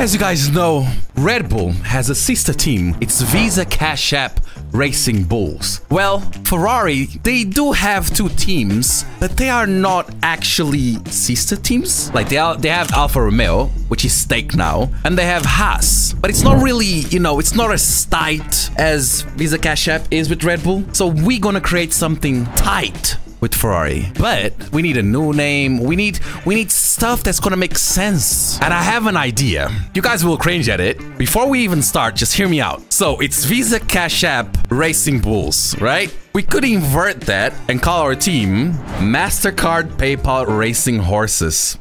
As you guys know, Red Bull has a sister team. It's Visa Cash App Racing Bulls. Well, Ferrari, they do have two teams, but they are not actually sister teams. Like they are, they have Alfa Romeo, which is stake now, and they have Haas, but it's not really, you know, it's not as tight as Visa Cash App is with Red Bull. So we're gonna create something tight with Ferrari. But we need a new name. We need we need stuff that's gonna make sense. And I have an idea. You guys will cringe at it. Before we even start, just hear me out. So it's Visa Cash App Racing Bulls, right? We could invert that and call our team MasterCard PayPal Racing Horses.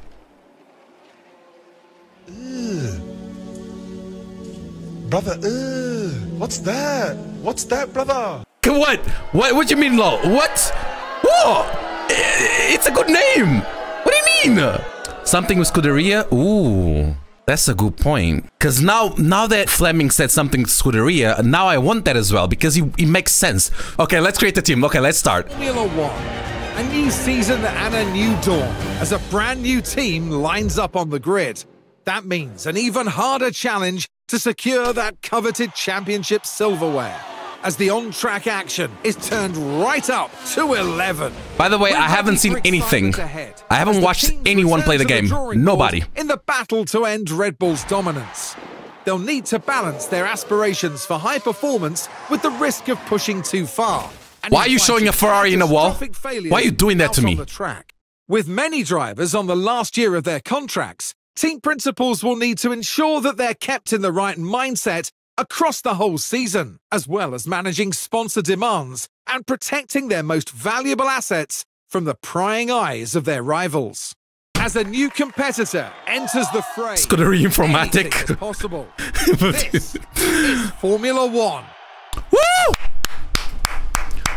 Brother, ugh, what's that? What's that, brother? What? What? What do you mean, low? What? I- It's a good name. What do you mean? Something with Scuderia? Ooh, that's a good point. Cause now, now that Fleming said something Scuderia, now I want that as well because it, it makes sense. Okay, let's create the team. Okay, let's start. Formula One. A new season and a new dawn as a brand new team lines up on the grid. That means an even harder challenge to secure that coveted championship silverware as the on-track action is turned right up to 11. By the way, I haven't seen anything. I haven't watched anyone play the game. Nobody. In the battle to end Red Bull's dominance. They'll need to balance their aspirations for high performance with the risk of pushing too far. and Why are you showing a Ferrari in a wall? Why are you doing that to me? track. With many drivers on the last year of their contracts, team principals will need to ensure that they're kept in the right mindset across the whole season, as well as managing sponsor demands and protecting their most valuable assets from the prying eyes of their rivals. As a new competitor enters the fray, Scuderia Inphratic. possible. this is Formula One. Woo!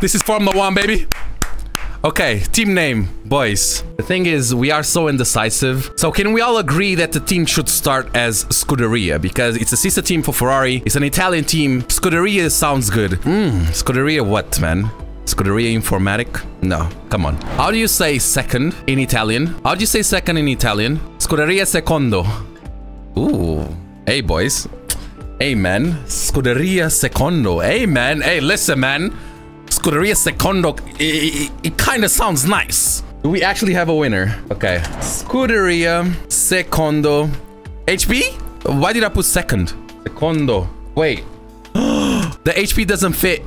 This is Formula One, baby. Okay, team name, boys. The thing is, we are so indecisive. So can we all agree that the team should start as Scuderia? Because it's a sister team for Ferrari. It's an Italian team. Scuderia sounds good. Hmm, Scuderia what, man? Scuderia Inphratic? No, come on. How do you say second in Italian? How do you say second in Italian? Scuderia Secondo. Ooh. Hey, boys. Hey, man. Scuderia Secondo. Hey, man. Hey, listen, man. Scuderia Secondo. It, it, it kind of sounds nice. Do we actually have a winner? Okay. Scuderia Secondo. HP? Why did I put second? Secondo. Wait. the HP doesn't fit.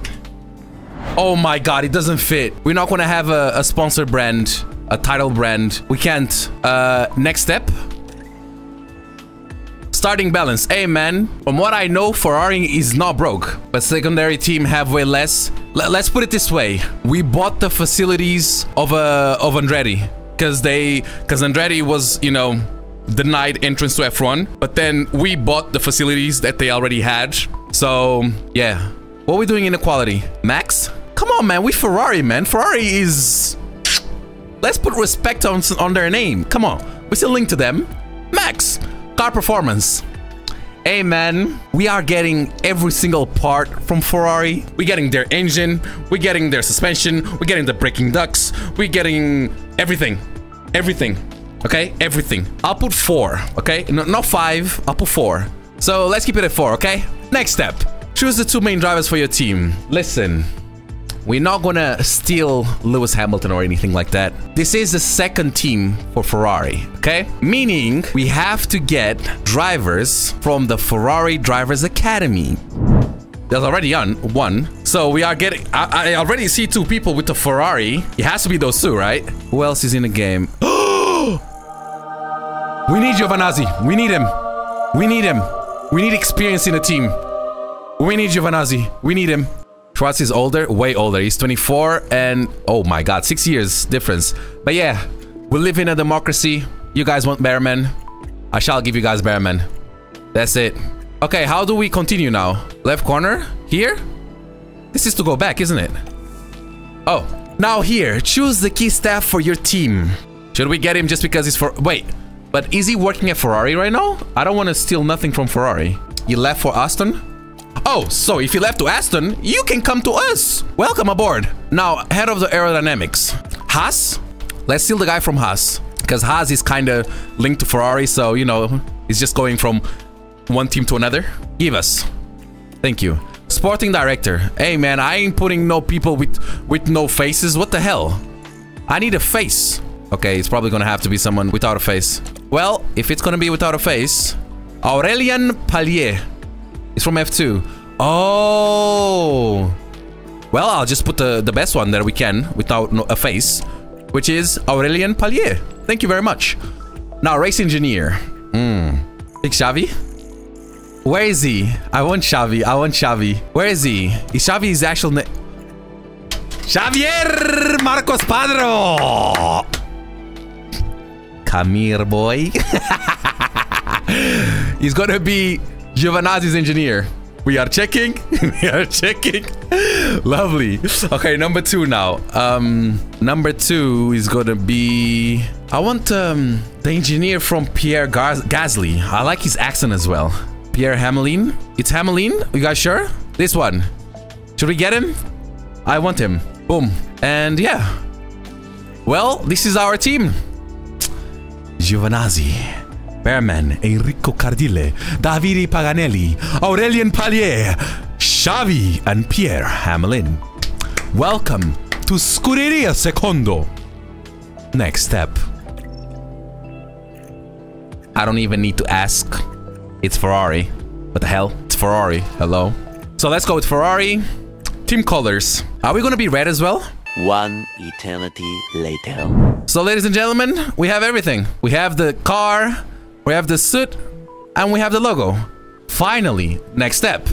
Oh my god, it doesn't fit. We're not gonna have a, a sponsor brand, a title brand. We can't. Uh, next step. Starting balance. Hey man, from what I know, Ferrari is not broke, but secondary team have way less. L let's put it this way: we bought the facilities of uh, of Andretti because they because Andretti was you know denied entrance to F1, but then we bought the facilities that they already had. So yeah, what are we doing in equality? Max, come on man, we Ferrari man. Ferrari is. Let's put respect on on their name. Come on, we still link to them. Max, car performance. Hey man, we are getting every single part from Ferrari. We're getting their engine, we're getting their suspension, we're getting the braking ducts, we're getting everything. Everything. Okay? Everything. I'll put four, okay? No, not five, I'll put four. So let's keep it at four, okay? Next step. Choose the two main drivers for your team. Listen, we're not gonna steal Lewis Hamilton or anything like that. This is the second team for Ferrari, okay? Meaning we have to get drivers from the Ferrari Drivers Academy. There's already on one, so we are getting. I, I already see two people with the Ferrari. It has to be those two, right? Who else is in the game? we need Giovinazzi. We need him. We need him. We need experience in the team. We need Giovinazzi. We need him. Schwartz is older, way older. He's 24 and oh my god, six years difference. But yeah, we live in a democracy. You guys want Bearman? I shall give you guys Bearman. That's it. Okay, how do we continue now? Left corner? Here? This is to go back, isn't it? Oh, now here, choose the key staff for your team. Should we get him just because he's for- wait, but is he working at Ferrari right now? I don't want to steal nothing from Ferrari. You left for Aston? Oh, so if you left to Aston, you can come to us. Welcome aboard. Now, head of the aerodynamics. Haas? Let's steal the guy from Haas. Because Haas is kind of linked to Ferrari, so, you know, he's just going from one team to another? Give us. Thank you. Sporting director. Hey man, I ain't putting no people with with no faces. What the hell? I need a face. Okay, it's probably gonna have to be someone without a face. Well, if it's gonna be without a face, Aurelian Palier is from F2. Oh. Well, I'll just put the, the best one that we can without no, a face, which is Aurelien Palier. Thank you very much. Now, race engineer. Hmm. Big Xavi? Where is he? I want Xavi. I want Xavi. Where is he? Is Xavi his actual name? Xavier Marcos Padro! Come here, boy. He's gonna be Giovinazzi's engineer. We are checking. we are checking. Lovely. Okay, number two now. Um, number two is gonna be. I want um the engineer from Pierre Gaz Gasly. I like his accent as well. Pierre Hamelin. It's Hamelin. You guys sure? This one. Should we get him? I want him. Boom. And yeah. Well, this is our team. Giovanazzi, Bearman, Enrico Cardile, Davide Paganelli, Aurelian Palier, Xavi, and Pierre Hamelin. Welcome to Scuderia Secondo. Next step. I don't even need to ask. It's Ferrari. What the hell? It's Ferrari. Hello. So let's go with Ferrari. Team colors. Are we gonna be red as well? One eternity later. So ladies and gentlemen, we have everything. We have the car, we have the suit, and we have the logo. Finally, next step.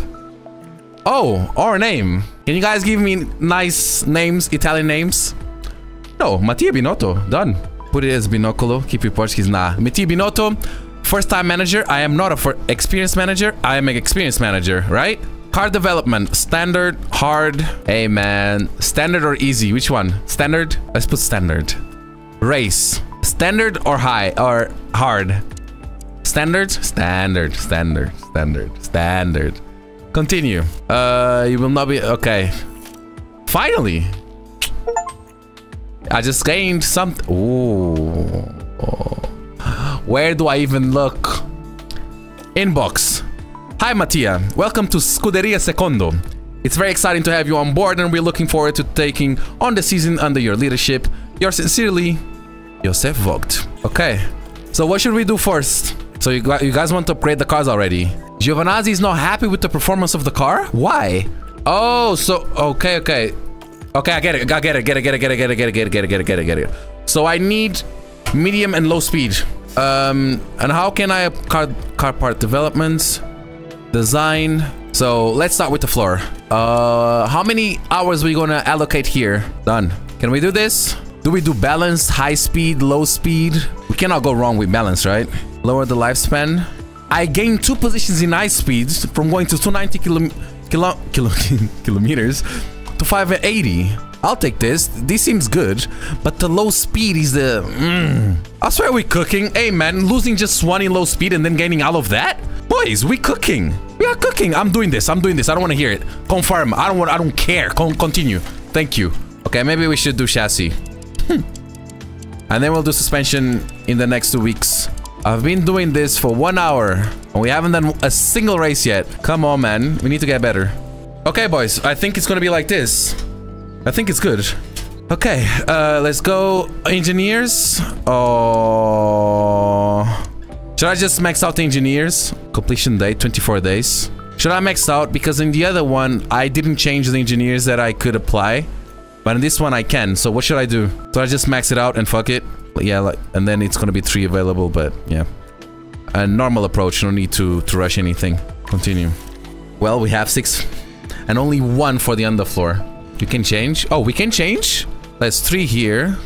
Oh, our name. Can you guys give me nice names, Italian names? No, Mattia Binotto. Done. Put it as Binocolo. Keep your Portuguese. Nah. Mattia Binotto. First time manager. I am not a for experienced manager. I am an experienced manager, right? Car development. Standard, hard. Hey man. Standard or easy? Which one? Standard? Let's put standard. Race. Standard or high or hard? Standard? Standard. Standard. Standard. Standard. Continue. Uh, you will not be... Okay. Finally. I just gained something. Ooh. Where do I even look? Inbox. Hi, Mattia. Welcome to Scuderia Secondo. It's very exciting to have you on board and we're looking forward to taking on the season under your leadership. Yours sincerely, Josef Vogt. Okay, so what should we do first? So you, you guys want to upgrade the cars already? Giovinazzi is not happy with the performance of the car? Why? Oh, so, okay, okay. Okay, I get it, I get it, get it, get it, get it, get it, get it, get it, get it, get it, get it, get it. So I need medium and low speed. Um, and how can I car, car part developments? Design. So let's start with the floor. Uh, how many hours we gonna allocate here? Done. Can we do this? Do we do balance, high speed, low speed? We cannot go wrong with balance, right? Lower the lifespan. I gained two positions in high speeds from going to 290 kilo, kilo, kilo, kilometers to 580. I'll take this. This seems good, but the low speed is the. Mm. I swear we're cooking. Hey man, losing just one in low speed and then gaining all of that. Boys, We're cooking. We are cooking. I'm doing this. I'm doing this. I don't want to hear it. Confirm. I don't want. I don't care. Con continue. Thank you. Okay, maybe we should do chassis. Hmm. And then we'll do suspension in the next two weeks. I've been doing this for one hour and we haven't done a single race yet. Come on, man. We need to get better. Okay, boys. I think it's gonna be like this. I think it's good. Okay, uh, let's go. Engineers. Oh. Should I just max out engineers? Completion date, 24 days. Should I max out? Because in the other one, I didn't change the engineers that I could apply. But in this one, I can. So what should I do? So I just max it out and fuck it? Yeah, like, and then it's gonna be three available, but yeah. A normal approach, no need to, to rush anything. Continue. Well, we have six and only one for the underfloor. You can change. Oh, we can change? That's three here.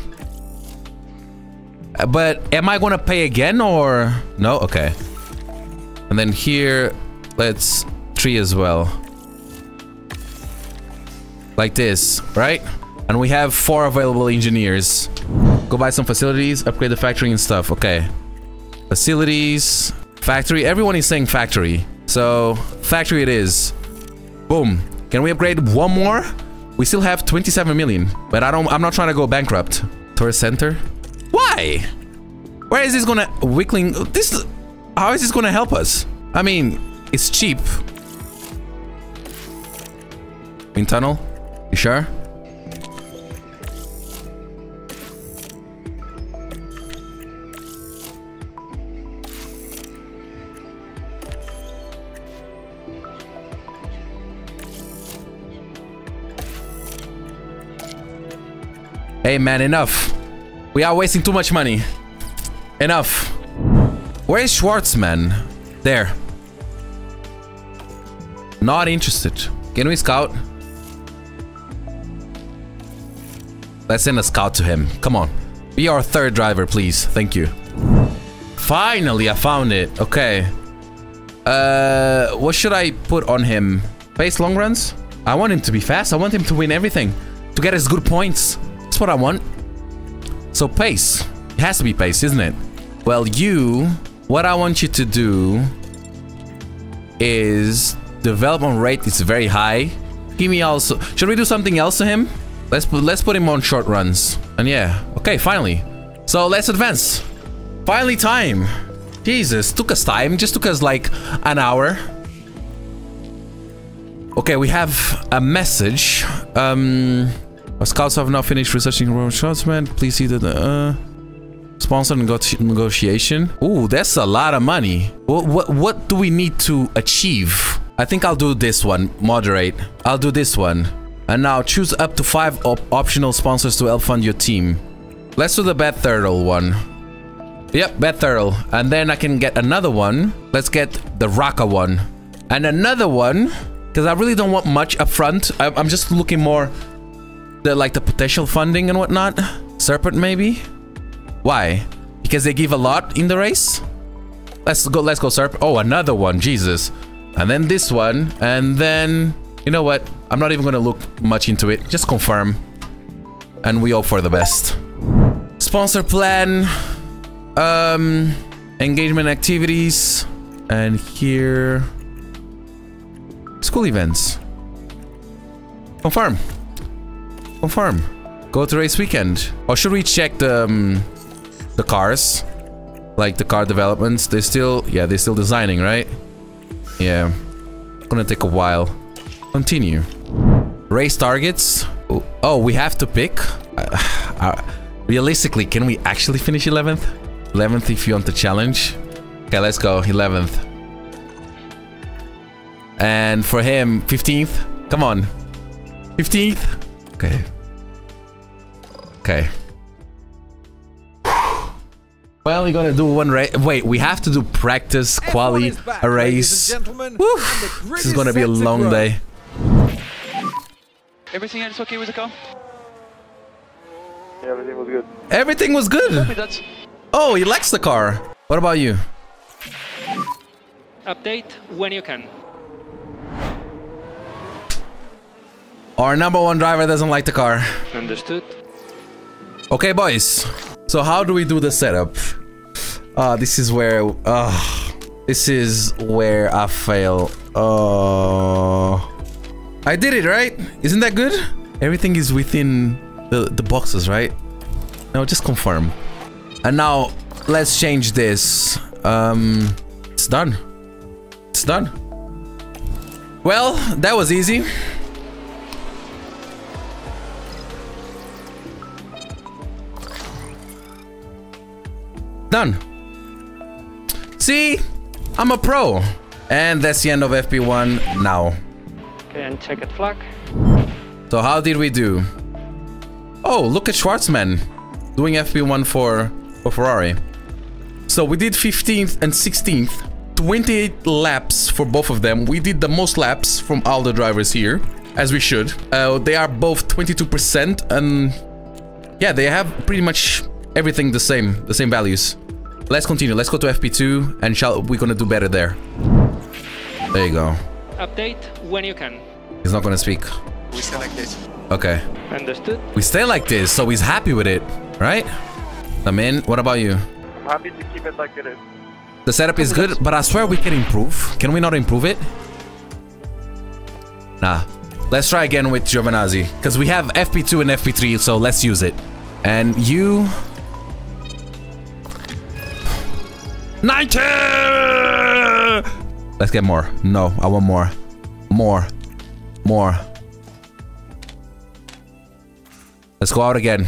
Uh, But am I gonna pay again or no? Okay. And then here, let's three as well. Like this, right? And we have four available engineers. Go buy some facilities, upgrade the factory and stuff. Okay. Facilities, factory. Everyone is saying factory. So, factory it is. Boom. Can we upgrade one more? We still have 27 million, but I don't I'm not trying to go bankrupt. Tourist center? Why? Where is this gonna weakling this how is this gonna help us? I mean, it's cheap. Wind tunnel? You sure? Hey man, enough. We are wasting too much money. Enough. Where is Schwartzman? There. Not interested. Can we scout? Let's send a scout to him. Come on. Be our third driver, please. Thank you. Finally, I found it. Okay. Uh, what should I put on him? Pace long runs? I want him to be fast. I want him to win everything. To get us good points. That's what I want. So pace. It has to be pace, isn't it? Well, you... What I want you to do... Is... Development rate is very high. Give me also... Should we do something else to him? Let's put, let's put him on short runs. And yeah. Okay, finally. So let's advance. Finally time. Jesus, took us time. Just took us like an hour. Okay, we have a message. Um... Our scouts have now finished researching Roman Schwartzman. Please see the uh, sponsor nego negotiation. Ooh, that's a lot of money. What, what what do we need to achieve? I think I'll do this one. Moderate. I'll do this one. And now choose up to five op optional sponsors to help fund your team. Let's do the Bad Turtle one. Yep, Bad Turtle. And then I can get another one. Let's get the Raka one. And another one. Because I really don't want much up front. I I'm just looking more the like the potential funding and whatnot? Serpent maybe? Why? Because they give a lot in the race? Let's go let's go Serpent. Oh, another one, Jesus. And then this one, and then you know what? I'm not even gonna look much into it. Just confirm. And we hope for the best. Sponsor plan. Um engagement activities. And here. School events. Confirm. Confirm. Go to race weekend. Or should we check the um, the cars? Like the car developments? They're still yeah, they're still designing, right? Yeah. Gonna take a while. Continue. Race targets. Oh, we have to pick. Uh, uh, realistically, can we actually finish 11th? 11th if you want the challenge. Okay, let's go. 11th. And for him, 15th. Come on. 15th. Okay. Okay. Well, we're gonna do one race. Wait, we have to do practice, quali, back, a race. This is gonna be a long day. Everything else okay with the car? Yeah, everything was good. Everything was good. Oh, he likes the car. What about you? Update when you can. Our number one driver doesn't like the car. Understood. Okay, boys. So how do we do the setup? Uh, this is where... Uh, this is where I fail. Uh, I did it, right? Isn't that good? Everything is within the, the boxes, right? No, just confirm. And now, let's change this. Um, it's done. It's done. Well, that was easy. Done. See? I'm a pro. And that's the end of FP1 now. Okay, and checkered flag. So how did we do? Oh, look at Schwartzman doing FP1 for, for Ferrari. So we did 15th and 16th. 28 laps for both of them. We did the most laps from all the drivers here, as we should. Uh, they are both 22% and yeah, they have pretty much everything the same, the same values. Let's continue. Let's go to FP2 and shall we're gonna do better there. There you go. Update when you can. He's not gonna speak. We stay like this. Okay. Understood. We stay like this, so he's happy with it, right? I'm in. What about you? I'm happy to keep it like it is. The setup is good, but I swear we can improve. Can we not improve it? Nah. Let's try again with Giovinazzi. Because we have FP2 and FP3, so let's use it. And you... 90! Let's get more. No, I want more. More. More. Let's go out again.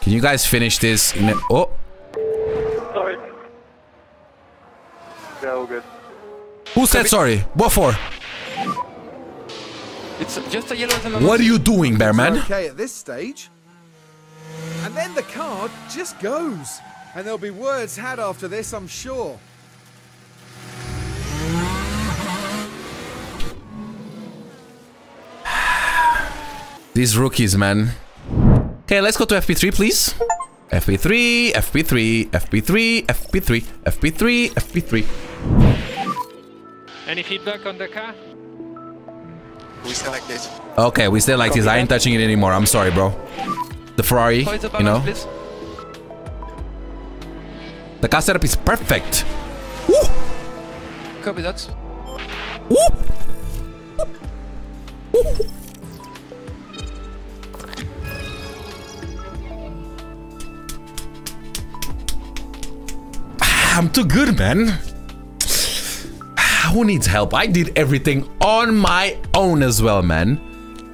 Can you guys finish this? In oh, Sorry. Yeah, all good. who said sorry? What for? It's just a yellow and a What are you doing, Bearman? Okay at this stage. And then the card just goes. And there'll be words had after this, I'm sure. These rookies, man. Okay, let's go to FP3, please. FP3, FP3, FP3, FP3, FP3, FP3. Any feedback on the car? We still like this. Okay, we still like this. I ain't touching it anymore. I'm sorry, bro. The Ferrari, you know. The car setup is perfect. Copy that. Ah, I'm too good, man. Ah, who needs help? I did everything on my own as well, man.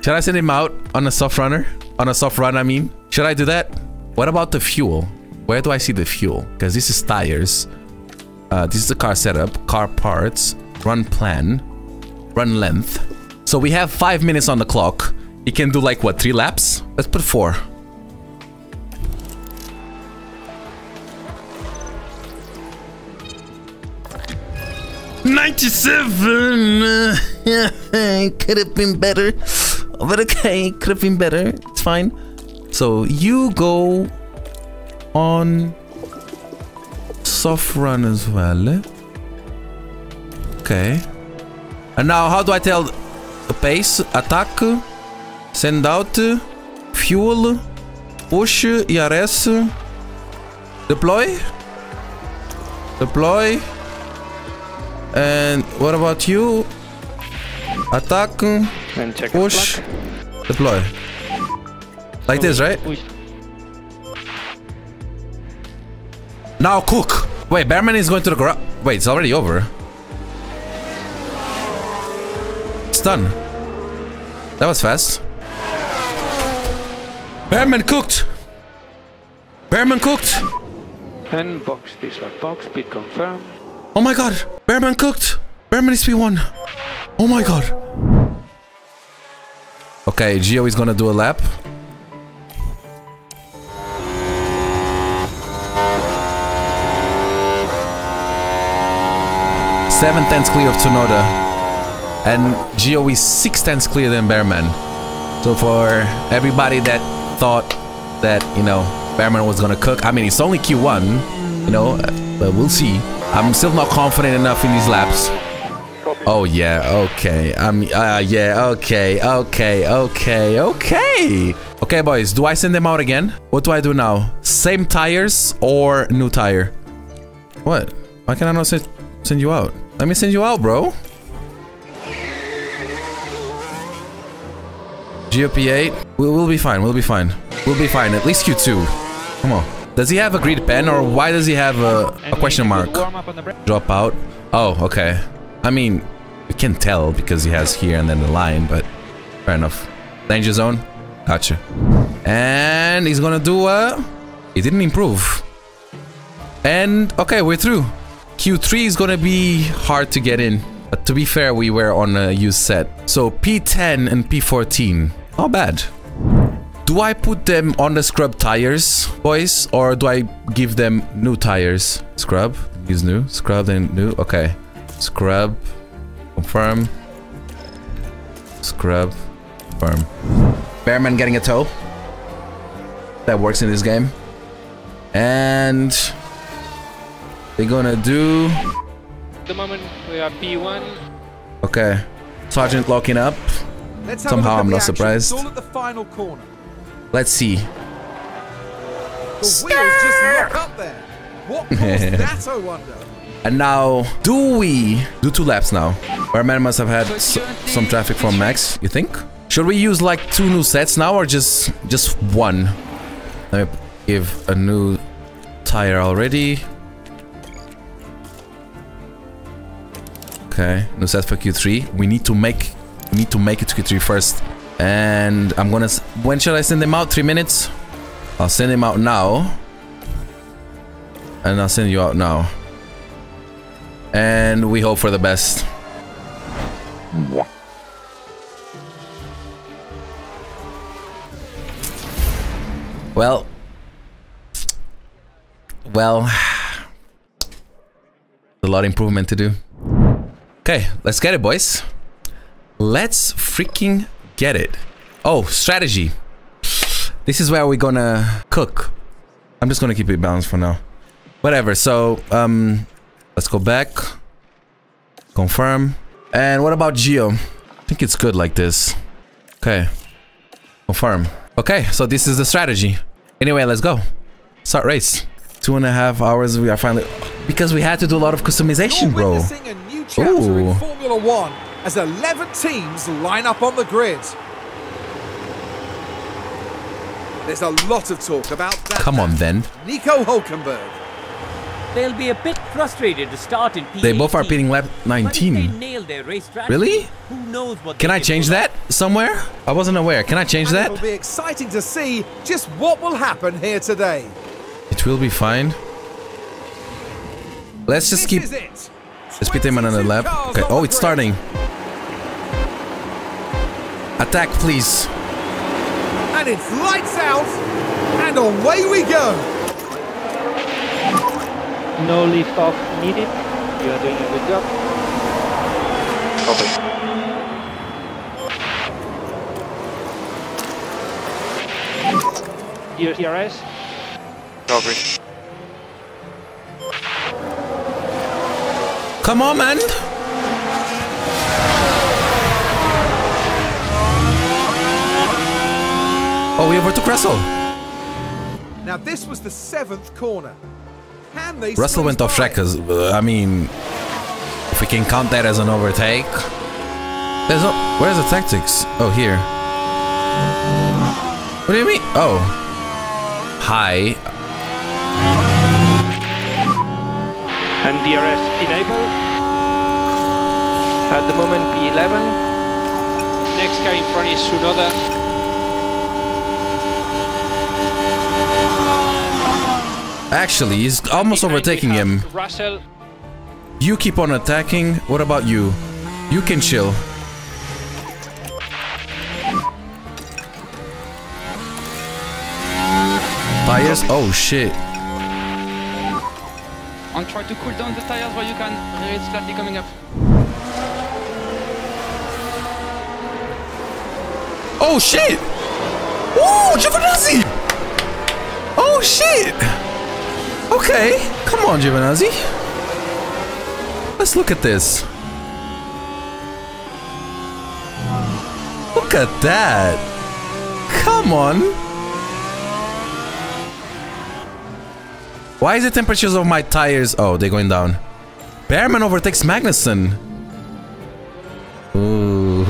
Should I send him out on a soft runner? On a soft run, I mean? Should I do that? What about the fuel? Where do I see the fuel? Because this is tires. Uh, this is the car setup, car parts, run plan, run length. So we have five minutes on the clock. You can do like, what, three laps? Let's put four. Ninety-seven. could have been better, but okay, could have been better. It's fine. So you go on soft run as well. eh? Okay. And now, how do I tell pace? Attack, send out, fuel, push, ERS, deploy, deploy. And what about you? Attack, And push, deploy. Like this, right? Now cook. Wait, Bearman is going to the garage. Wait, it's already over. It's done. That was fast. Bearman cooked. Bearman cooked. And box swap. Box speed confirmed. Oh my god. Bearman cooked. Bearman is P1. Oh my god. Okay, Gio is gonna do a lap. Seven tenths clear of Tsunoda. And Gio is six tenths clear than Bearman. So for everybody that thought that, you know, Bearman was gonna cook, I mean, it's only Q1, you know, but we'll see. I'm still not confident enough in these laps. Oh yeah, okay. Um, uh, yeah, okay, okay, okay, okay. Okay, boys, do I send them out again? What do I do now? Same tires or new tire? What? Why can I not send send you out? Let me send you out, bro. GOP8. We'll, we'll be fine. We'll be fine. We'll be fine. At least Q2. Come on. Does he have a green pen or why does he have a, a question mark? Drop out. Oh, okay. I mean, you can tell because he has here and then the line, but fair enough. Danger zone. Gotcha. And he's gonna do a... He didn't improve. And, okay, we're through. Q3 is gonna be hard to get in. But to be fair, we were on a used set. So P10 and P14. Not bad. Do I put them on the scrub tires, boys? Or do I give them new tires? Scrub? Use new? Scrub and new? Okay. Scrub. Confirm. Scrub. Confirm. Bearman getting a toe. That works in this game. And... They're gonna do... At the moment we are P1. Okay. Sargeant locking up. Let's Somehow a look at I'm not action. surprised. It's all at the final corner. Let's see. The wheels just lock up there. What caused that, I wonder? And now, do we do two laps now? Our man must have had s some traffic from Max, you think? Should we use like two new sets now or just just one? Let me give a new tire already. Okay, no set for Q3. We need to make need to make it to Q3 first. And I'm gonna... When shall I send them out? Three minutes? I'll send them out now. And I'll send you out now. And we hope for the best. Well. Well. A lot of improvement to do. Okay, let's get it, boys. Let's freaking get it. Oh, strategy. This is where we're gonna cook. I'm just gonna keep it balanced for now. Whatever, so, um, let's go back. Confirm. And what about Geo? I think it's good like this. Okay. Confirm. Okay, so this is the strategy. Anyway, let's go. Start race. Two and a half hours, we are finally... Because we had to do a lot of customization, bro. Witnessing a new chapter Ooh. in Formula One as 11 teams line up on the grid. There's a lot of talk about that. Come on, then. Nico Hulkenberg. They'll be a bit frustrated to start in P18. They both are beating lap But if they 19. nail their race strategy, Really? Who knows what Can I change pull that somewhere? I wasn't aware. Can I change And that? It'll be exciting to see just what will happen here today. It will be fine. Let's just This keep... is it. Let's beat them another 22 lap. Okay. Oh, it's starting. Attack, please. And it's lights out, and away we go. No lift off needed. You are doing a good job. Copy. DRS. Come on, man. Oh, we overtook Russell. Now this was the seventh corner. Can they Russell went off track because, uh, I mean, if we can count that as an overtake. There's no. Where's the tactics? Oh, here. What do you mean? Oh. Hi. And DRS enabled. At the moment P11. Next car in front is Tsunoda. Actually, he's almost overtaking him. Russell. You keep on attacking. What about you? You can chill. Tires? Oh shit. And try to cool down the tires while you can. It's slightly coming up. Oh shit! Ooh, Giovinazzi! Oh shit! Okay, come on, Giovinazzi. Let's look at this. Look at that! Come on! Why is the temperatures of my tires? Oh, they're going down. Bearman overtakes Magnussen. Ooh.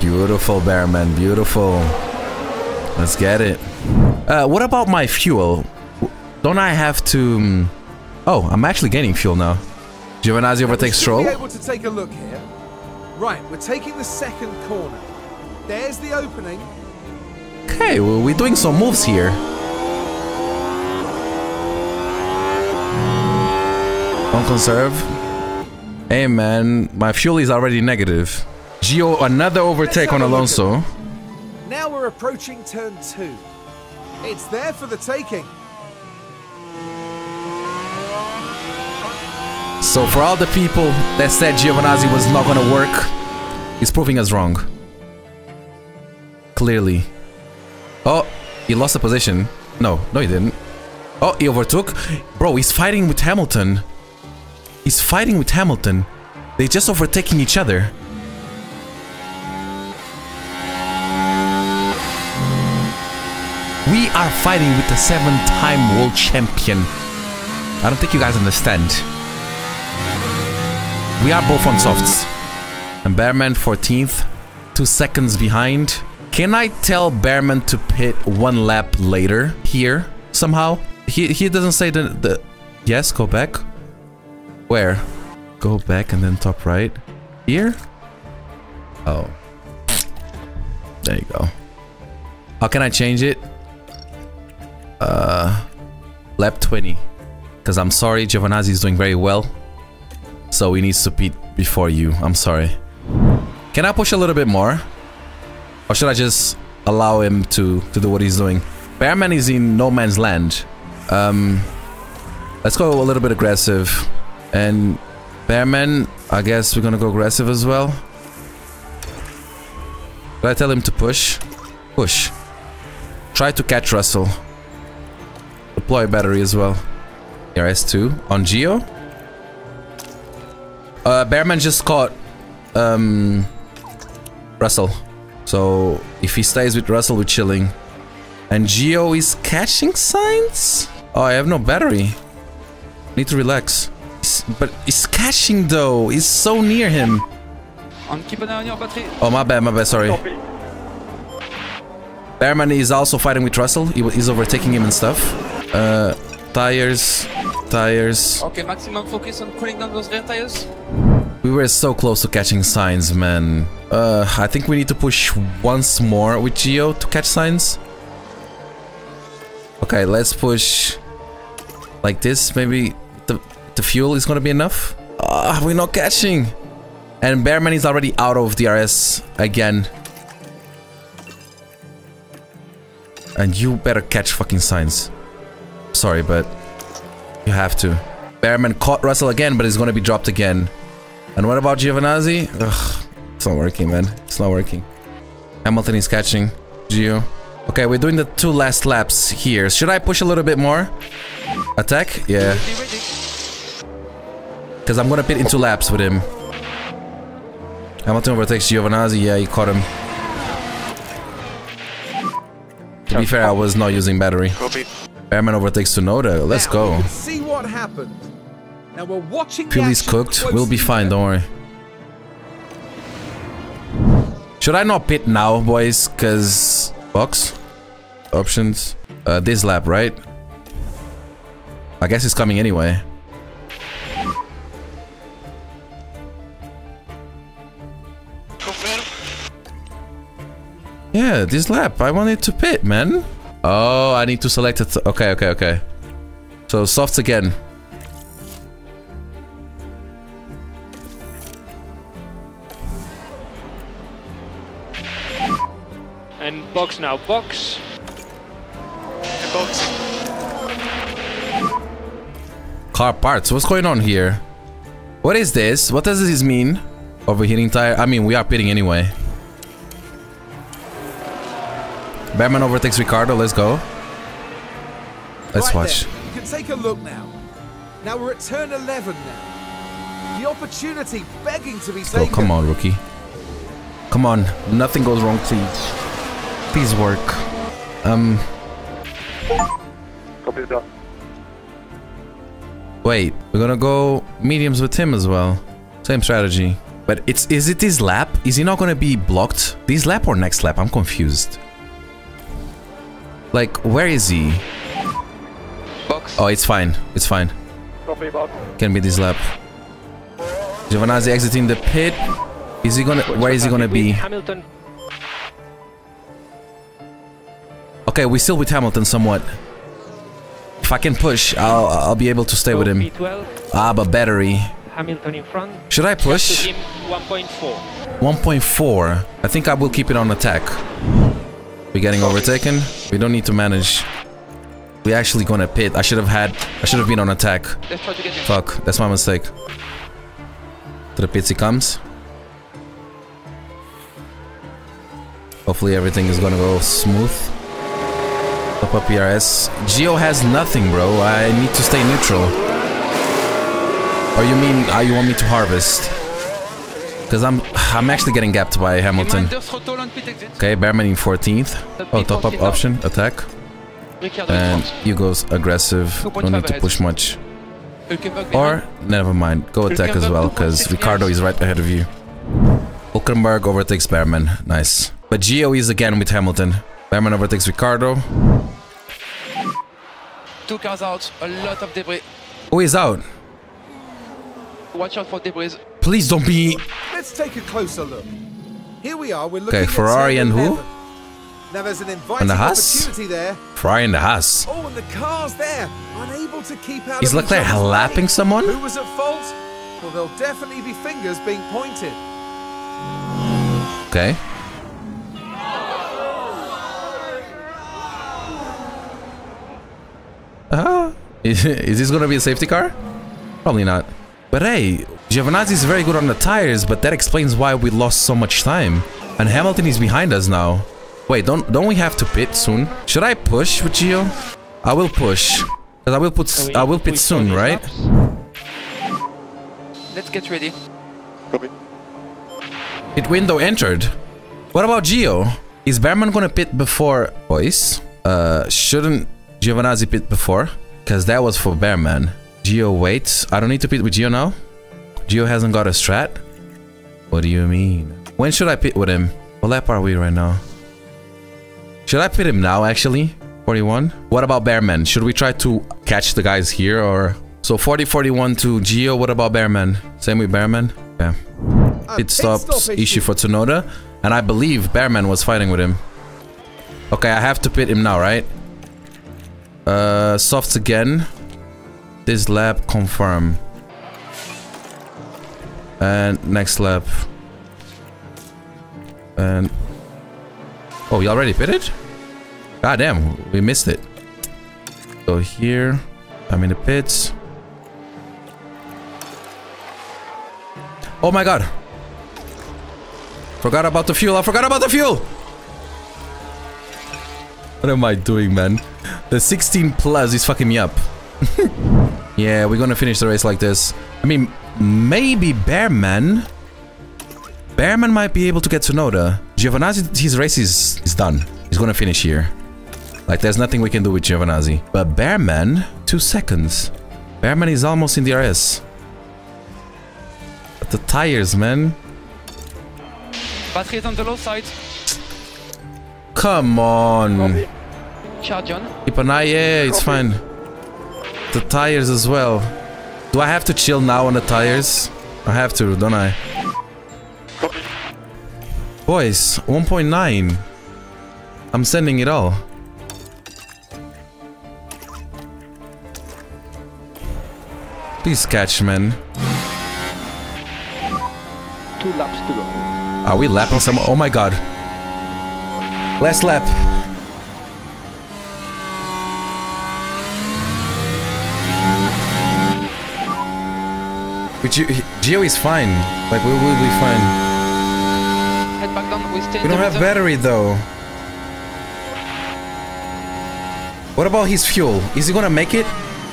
Beautiful, Bearman. Beautiful. Let's get it. Uh, what about my fuel? Don't I have to... um, Oh, I'm actually gaining fuel now. Giovinazzi overtakes We Stroll. able to take a look here. Right, we're taking the second corner. There's the opening. Okay, well, we're doing some moves here. Don't conserve. Hey, man. My fuel is already negative. Gio, another overtake on a look at Alonso. Now we're approaching turn two. It's there for the taking. So for all the people that said Giovinazzi was not gonna work, he's proving us wrong. Clearly. Oh, he lost the position. No, no he didn't. Oh, he overtook. Bro, he's fighting with Hamilton. He's fighting with Hamilton. They're just overtaking each other. We are fighting with the seven-time world champion. I don't think you guys understand. We are both on softs. And Bearman 14th, two seconds behind. Can I tell Bearman to pit one lap later here somehow? He he doesn't say the, the Yes, go back. Where? Go back and then top right. Here? Oh. There you go. How can I change it? Uh, lap 20. Because I'm sorry, Giovinazzi is doing very well. So he needs to beat before you. I'm sorry. Can I push a little bit more? Or should I just allow him to, to do what he's doing? Bearman is in no man's land. Um, let's go a little bit aggressive. And Bearman, I guess we're gonna go aggressive as well. Did I tell him to push? Push. Try to catch Russell. Deploy battery as well. Here, S2 on Geo. Uh, Bearman just caught um, Russell. So if he stays with Russell, we're chilling. And Geo is catching Sainz? Oh, I have no battery. Need to relax. It's- but he's catching though. He's so near him. On keep an eye on battery. Oh, my bad, my bad, sorry. Bearman is also fighting with Russell. He, he's overtaking him and stuff. Uh, tires, tires. Okay, maximum focus on cooling down those rear tires. We were so close to catching Sainz, man. Uh, I think we need to push once more with Geo to catch Sainz. Okay, let's push like this. Maybe the the fuel is gonna be enough. Ah, we're not catching. And Bearman is already out of DRS again. And you better catch fucking Sainz. Sorry, but you have to. Bearman caught Russell again, but he's gonna be dropped again. And what about Giovinazzi? Ugh, it's not working, man. It's not working. Hamilton is catching Gio. Okay, we're doing the two last laps here. Should I push a little bit more? Attack? Yeah. Because I'm gonna pit in two laps with him. Hamilton overtakes Giovinazzi. Yeah, he caught him. To be fair, I was not using battery. Copy. Bearman overtakes Tsunoda. Let's go. see what happened. Now we're watching the Fuel is cooked. We'll be fine, don't worry. Should I not pit now, boys? Cause box options. Uh, this lap, right? I guess it's coming anyway. Yeah, this lap. I wanted to pit, man. Oh, I need to select it. Okay, okay, okay. So softs again. Now, box. In box. Car parts. What's going on here? What is this? What does this mean? Overheating tire. I mean, we are pitting anyway. Bearman overtakes Ricciardo. Let's go. Let's Right watch. there. You can take a look now. Now we're at turn 11 now. The opportunity begging to be Go, taken. come on, rookie. Come on. Nothing goes wrong, please. Please work. Um, Copy that. wait. We're gonna go mediums with him as well. Same strategy. But it's is it this lap? Is he not gonna be blocked? This lap or next lap? I'm confused. Like, where is he? Box. Oh, it's fine. It's fine. Copy box. Can be this lap. Giovinazzi exiting the pit. Is he gonna? Where is he gonna be? Hamilton. Okay, we're still with Hamilton somewhat. If I can push, I'll I'll be able to stay with him. P12. Ah, but battery. Hamilton in front. Should I push? 1.4. 1.4. I think I will keep it on attack. We're getting overtaken. We don't need to manage. We're actually gonna pit. I should have had. I should have been on attack. Let's try to get him. Fuck, that's my mistake. To the pits he comes. Hopefully everything is gonna go smooth. Top up PRS. Geo has nothing, bro. I need to stay neutral. Or you mean uh, you want me to harvest? Because I'm I'm actually getting gapped by Hamilton. Okay, Bearman in 14th. Oh, top up option, attack. And you aggressive. 2.5 Don't need to push much. Or, never mind, go attack as well, because Ricciardo is right ahead of you. Hulkenberg overtakes Bearman. Nice. But Gio is again with Hamilton. Bearman overtakes Ricciardo. Two cars out. A lot of debris. Who is out? Watch out for debris. Please don't be... Let's take a closer look. Here we are, we're looking Okay, Ferrari Turn and who? 11. Now there's an inviting the Haas? opportunity there. Ferrari in the Haas. Oh, and the car's there, unable to keep out Is of each Leclerc other's way. lapping someone? Who was at fault? Well, there'll definitely be fingers being pointed. Okay. Uh, is, is this gonna be a safety car? Probably not. But hey, Giovinazzi is very good on the tires, but that explains why we lost so much time. And Hamilton is behind us now. Wait, don't don't we have to pit soon? Should I push with Gio? I will push. Cause I will put s- I will pit soon, right? Let's get ready. Pit window entered. What about Gio? Is Bearman gonna pit before boys? Uh, shouldn't Giovinazzi pit before? Cause that was for Bearman. Gio waits. I don't need to pit with Gio now. Gio hasn't got a strat. What do you mean? When should I pit with him? What lap are we right now? Should I pit him now actually? 41? What about Bearman? Should we try to catch the guys here or... So 40, 41 to Gio. What about Bearman? Same with Bearman? Yeah A pit stops stop issue for Tsunoda, and I believe Bearman was fighting with him. Okay, I have to pit him now, right? Uh, softs again. This lab confirm. And next lab. And oh, you already pitted? God damn, we missed it. So here, I'm in the pits. Oh my god. Forgot about the fuel. I forgot about the fuel. What am I doing, man? The 16 plus is fucking me up. yeah, we're gonna finish the race like this. I mean, maybe Bearman. Bearman might be able to get Tsunoda. Giovinazzi, his race is, is done. He's gonna finish here. Like, there's nothing we can do with Giovinazzi. But Bearman, two seconds. Bearman is almost in the RS. But the tires, man. Battery is on the low side. Come on. Charge on. Keep an eye. Yeah, it's fine. The tires as well. Do I have to chill now on the tires? I have to, don't I? Boys, 1.9. I'm sending it all. Please catch, man. Two laps to go. Are we lapping some? Oh my god. Last lap. Gio is fine. Like, we will be fine. Head back down. We stay We don't have battery though. What about his fuel? Is he gonna make it?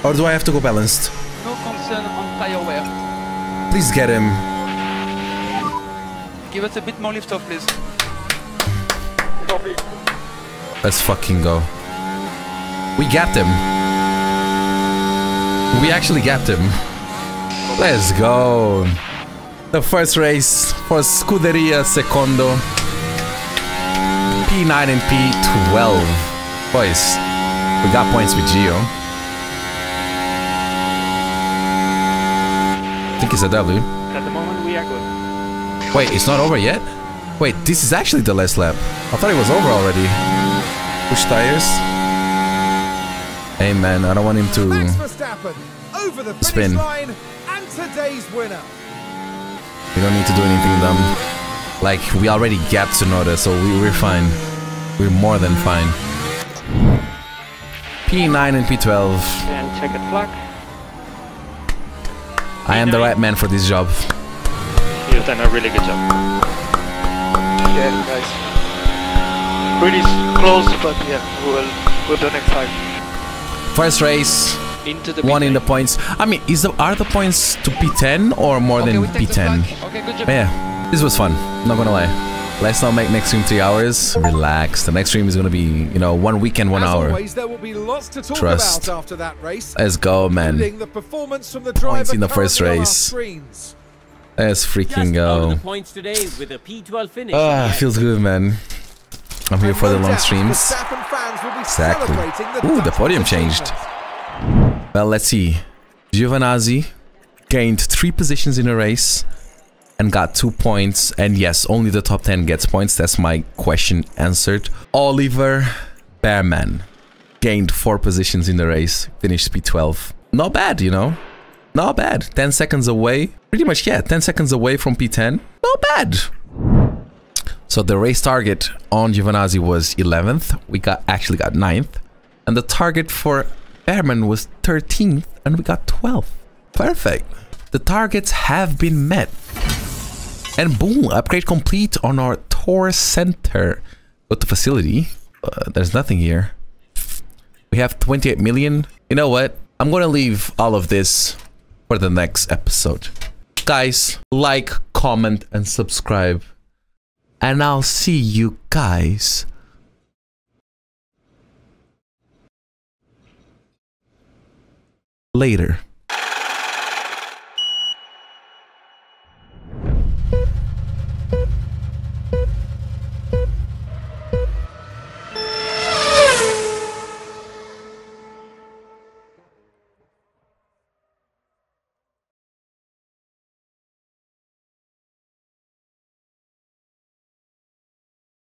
Or do I have to go balanced? No concern on tire wear. Please get him. Give us a bit more lift off, please. Copy. Let's fucking go. We gapped him. We actually gapped him. Let's go. The first race for Scuderia Secondo. P9 and P12. Boys, we got points with Gio. I think it's a W. At the moment, we are good. Wait, it's not over yet? Wait, this is actually the last lap. I thought it was over already. Push tires. Hey man, I don't want him Max to... Verstappen over the finish Spin. Line and today's winner. We don't need to do anything dumb. Like, we already gapped Tsunoda, so we, we're fine. We're more than fine. P9 and P12. And checkered flag. I am the right man for this job. You've done a really good job. Yeah, guys. Really close, but yeah, we'll we'll do next time. First race, Into the one pit in the points. I mean, is the, are the points to P10 or more Okay, than P10? Okay, good job. Yeah, this was fun. Not gonna lie. Let's not make next stream three hours. Relax. The next stream is gonna be, you know, one weekend, one As hour. always, there will be lots to talk Trust. about after that race. Let's go, man. including the performance from the driver Points in the first currently on our race. screens. Let's freaking Just go. points today with a P12 finish. Ah, Yeah. feels good, man. I'm here And for the long doubt, streams. Verstappen fans will be Exactly. Ooh, the podium changed. Well, let's see. Giovinazzi gained three positions in a race and got two points. And yes, only the top 10 gets points. That's my question answered. Oliver Bearman gained four positions in the race, finished P12. Not bad, you know? Not bad. 10 seconds away. Pretty much, yeah, 10 seconds away from P10. Not bad. So the race target on Giovinazzi was 11th. We got actually got 9th. And the target for Bearman was 13th and we got 12th. Perfect. The targets have been met. And boom, upgrade complete on our tour center. With the facility, uh, there's nothing here. We have 28 million. You know what? I'm gonna leave all of this for the next episode. Guys, like, comment, and subscribe. And I'll see you guys later.